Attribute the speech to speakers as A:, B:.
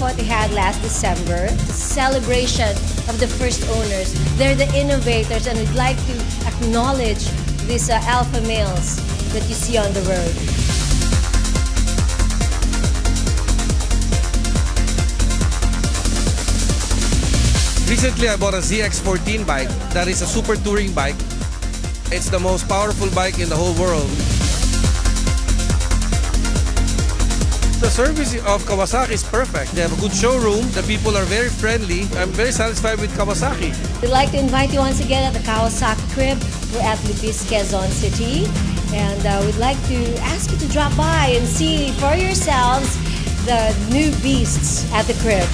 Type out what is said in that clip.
A: what they had last December. The celebration of the first owners. They're the innovators, and we'd like to acknowledge these uh, alpha males that you see on the road.
B: Recently, I bought a ZX14 bike that is a super touring bike. It's the most powerful bike in the whole world. The service of Kawasaki is perfect. They have a good showroom. The people are very friendly. I'm very satisfied with Kawasaki.
A: We'd like to invite you once again at the Kawasaki Crib. We're at Libis, Quezon City. And uh, we'd like to ask you to drop by and see for yourselves the new beasts at the crib.